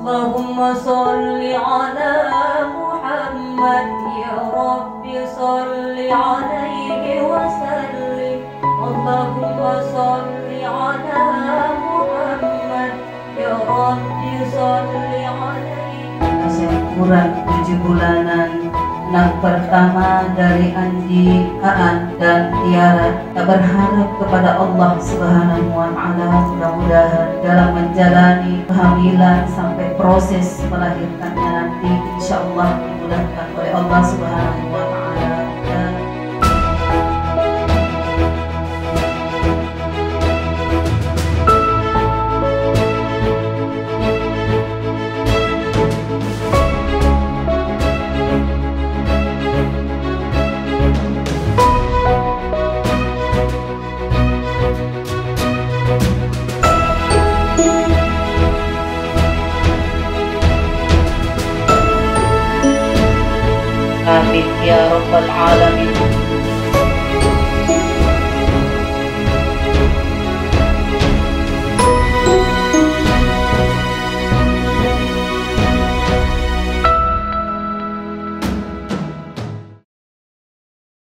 اللهم صل على محمد يا رب صل عليه وسلم. اللهم صل على محمد يا رب صل عليه. Kurang tujuh bulanan Anak pertama dari Andi, Aan, dan Tiara Tak berharap kepada Allah Subhanahu wa Ta'ala Mudah-mudahan dalam menjalani kehamilan sampai proses melahirkannya nanti Insya Allah dimudahkan oleh Allah Subhanahu Amin. Ya Rabbal Alamin